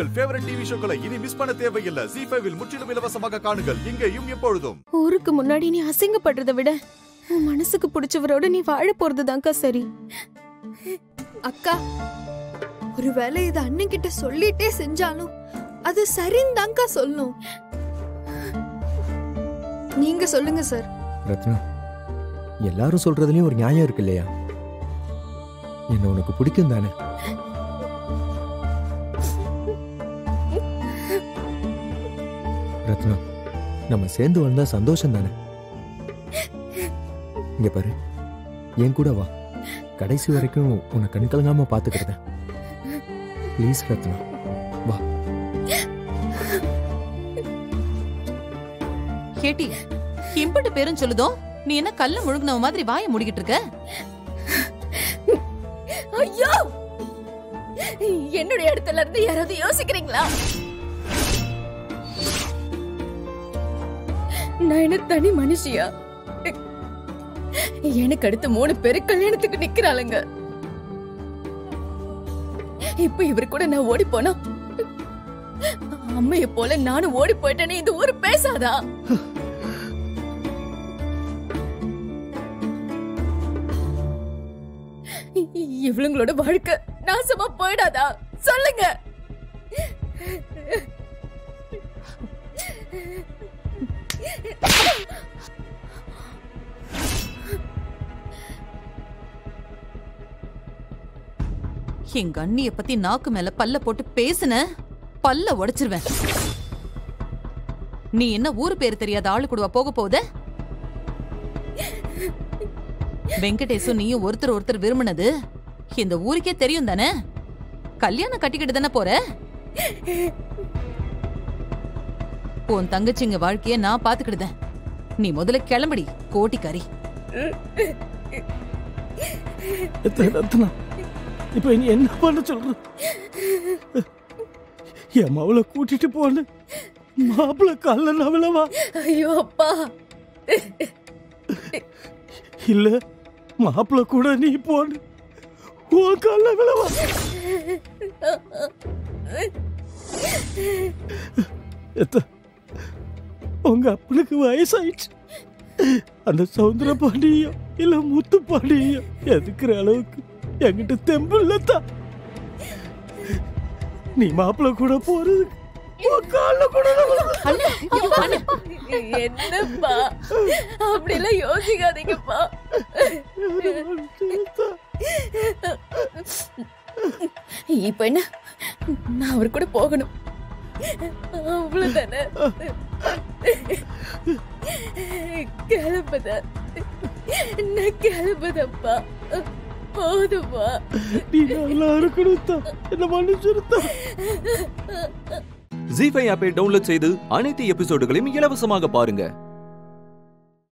உங்கள் favourite TV ஷோக்களை இனி miss பண்ண தேவையில்லை. ஜி ஃபைவில் முற்றிலும் இலவசமாக காணுங்கள். இங்கேயும் எப்பொழுதும். ஊருக்கு முன்னாடி நீ அசிங்கப்படுறதை விட உன் மனசுக்கு பிடிச்சவரோட நீ வாழ போறதுதான்க்கா சரி. அக்கா ஒருவேளை இது அண்ணன் கிட்ட சொல்லிட்டே செஞ்சாலும் அது சரின்னு தான்க்கா சொல்லணும் நீங்க சொல்லுங்க சார். ரத்னா எல்லாரும் சொல்றதுலயும் ஒரு நியாயம் இருக்கு இல்லையா? என்ன உனக்கு பிடிக்கும் தானே ரத்னா நம்ம சேர்ந்து வந்தா சந்தோஷம் தானே இங்க பாரு என் கூட வா. கடைசி வரைக்கும் உன்னை கண் கலங்காம பாத்துக்கிறேன். ப்ளீஸ் ரத்னா வா. கேட்டி இம்பட்டு பேரும் சொல்லுதோ நீ என்ன கல்ல முழுங்கினவ மாதிரி வாயை முடிக்கிட்டு இருக்க? ஐயோ! என்னுடைய இடத்துல இருந்து யாராவது யோசிக்கிறீங்களா? நான் என்ன தனி மனுஷியா? எனக்கு அடுத்து மூணு பேரு கல்யாணத்துக்கு நிக்கிறாளுங்க. இப்ப இவரு கூட நான் ஓடி போனா? அம்மைய போல நானும் ஓடி போயிட்டேன்னு இந்த ஊரு பேசாதா? இவளுங்களோட வாழ்க்கை நாசமா போயிடாதா? சொல்லுங்க. எங்க அண்ணிய பத்தி நாக்கு மேல பல்ல போட்டு பேசுன? பல்ல உடைச்சிருவேன். நீ என்ன ஊரு பேரு தெரியாத ஆளு கூடவா போக போகுத? வெங்கடேசும் நீயும் ஒருத்தர் ஒருத்தர் விரும்பினது இந்த ஊருக்கே தெரியும் தானே? கல்யாணம் கட்டிக்கிட்டு தானே போற? உன் தங்கச்சிங்க வாழ்க்கைய நான் பாத்துக்கிடுதேன். நீ முதல்ல கிளம்படி கோட்டிக்காரி. ரத்னா இப்ப நீ என்ன பண்ண சொல்ற என் மவளை கூட்டிட்டு போன மாப்பிள்ள கல்ல நவளவா? ஐயோ அப்பா. இல்ல மாப்பிள்ள கூட நீ போன உன் கல்ல விழவா எத்த உங்க அப்பனுக்கு வயசாயிடுச்சு. அந்த சவுந்தர பாண்டியோ இல்ல முத்து பாண்டியோ எதுக்குற அளவுக்கு என்கிட்ட தெம்பு இல்லத்தா நீ மாப்பிள்ள கூட அண்ணா. என்னப்பா? அப்படி எல்லாம் யோசிக்காதீங்கப்பா. இப்ப என்ன? நான் அவர் கூட போகணும். அவ்வளவுதானே? கிளம்புத நான் கிளம்புதப்பா போதுமா நீ நல்லா இருக்கணும்தா என்ன மன்னிச்சிருத்தா. ஜி ஃபைவ் ஆப்பை டவுன்லோட் செய்து அனைத்து எபிசோடுகளையும் இலவசமாக பாருங்க.